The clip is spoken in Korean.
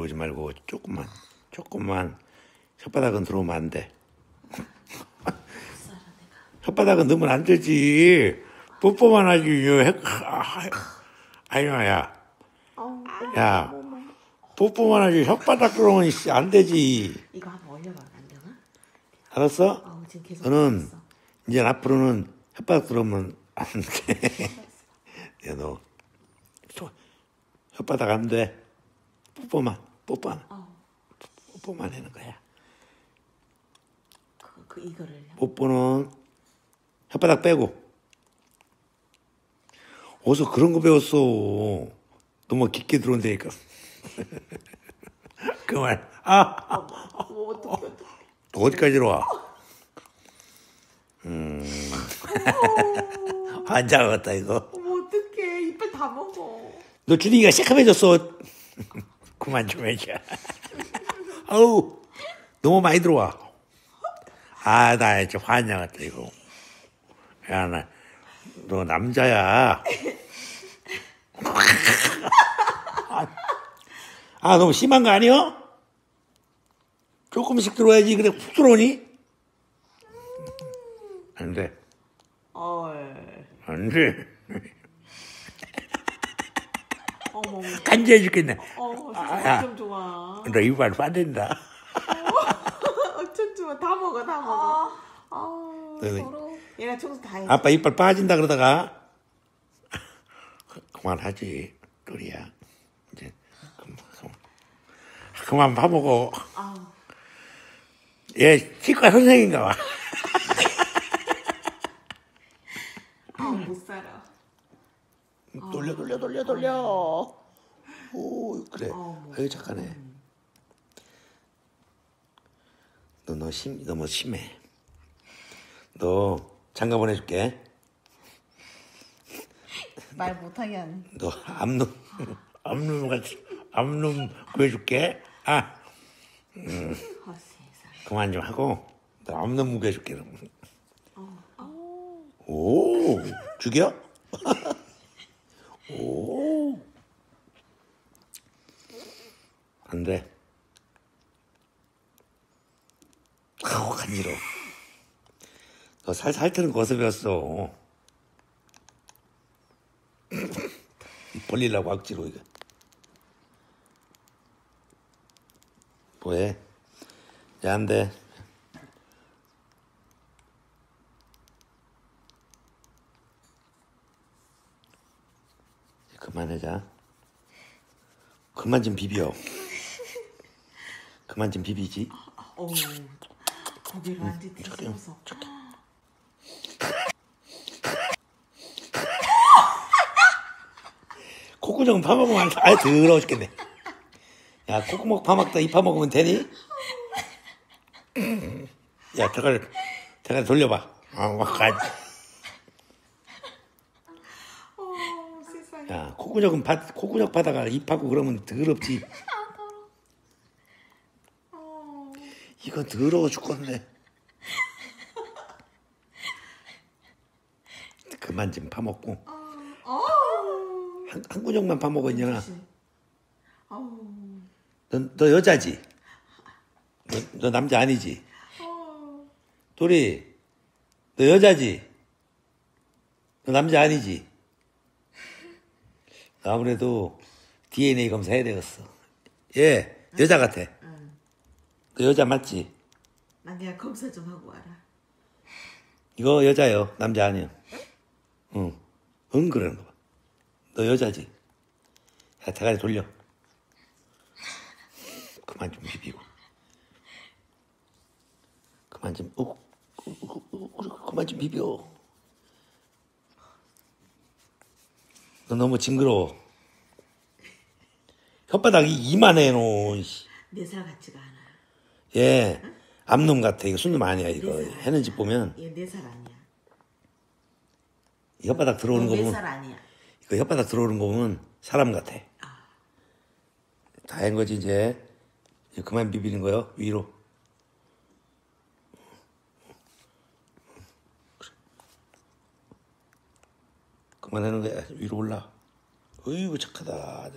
들어오지 말고 조금만 조금만 혓바닥은 들어오면 안 돼. 혓바닥은 넣으면 안 되지. 뽀뽀만 하지. 아니야. 야, 뽀뽀만 하지. 혓바닥 들어오면 씨, 안 되지. 이거 한번 올려봐 안 되나? 알았어? 계속 너는 있어. 이제 앞으로는 혓바닥 들어오면 안 돼. 야, 너 소- 혓바닥 안 돼. 뽀뽀만, 뽀뽀만, 어, 뽀뽀만 하는 거야. 그, 그 이거를 뽀뽀는 혓바닥 빼고. 어디서 그런 거 배웠어. 너무 깊게 들어온다니까. 그만. 아, 뭐 어떡해 어떡해 또 어디까지 들어와? 음. 환장하겠다, 이거. 어머 어떡해 이빨 다 먹어 너 주둥이가 새카매졌어. 그만 좀 해줘. 아우, 너무 많이 들어와. 아, 나 진짜 환장했다, 이거. 야, 나, 너 남자야. 아, 너무 심한 거 아니야? 조금씩 들어와야지. 근데 훅 들어오니? 안 돼. 어이 안 돼. 어머 간지해 죽겠네. 어 아, 야. 어쩜 좋아 너 이빨 빠진다. 어쩜 좋아 다 먹어 다 먹어 아우 네네. 서로 얘가 청소 다 해. 아빠 이빨 빠진다 그러다가 그만하지 또리야 이제 그만, 그만. 그만 밥 먹어 아우 얘 치과 선생인가 봐 아우 못 살아 돌려 돌려 돌려 돌려. 오 그래. 어머. 아유 착하네. 너 너 심 너무 심해. 너 장가 보내줄게. 말 못하게 하네. 너 암놈 암놈 같이 암놈 구해줄게. 아. 아 세상 그만 좀 하고 너 암놈 무게 해줄게 오 죽여 오. 안 돼. 아우 간지러워 너 살살 트는 거 어디서 배웠어. 입 벌리려고 악지로 이거. 뭐해? 야 안 돼 그만하자 그만 좀 비벼 그만 좀 비비지 어우 고기를 완전 뒤집어서 콧구멍 파먹으면 아예 더러워 죽겠네. 야, 콧구멍 파먹다 이 파먹으면 되니? 야, 저걸, 저걸 돌려봐. 아, 막 가지. 어 세상에 야, 콧구멍은 파, 콧구멍 파다가 입하고 그러면 더럽지. 어 이거 더러워 죽겠네. 그만 좀 파먹고. 어우 한, 한 구녕만 파먹었냐? 너, 너 여자지? 너, 너 남자 아니지? 어 도리, 너 여자지? 너 남자 아니지? 아무래도 DNA 검사 해야 되겠어. 예, 여자 같아. 응. 너 여자 맞지? 난 그냥 검사 좀 하고 와라 이거 여자요. 남자 아니요. 응. 응, 그러는 거 봐. 너 여자지? 야, 대가리 돌려. 그만 좀 비비고. 그만 좀, 어, 어, 어, 어, 어, 그만 좀 비벼. 너 너무 징그러워. 혓바닥이 이만해, 너. 씨. 내살 같지가 않아 얘, 암놈 같아. 이거 순놈 아니야, 이거. 해는 집 보면. 얘 네 살 아니야 이 혓바닥 들어오는 거 보면. 네살 아니야 그 혓바닥 들어오는 거 보면 사람 같아. 다한 거지 이제. 이제 그만 비비는 거요 위로. 그만하는 거야 위로 올라. 어이구 착하다.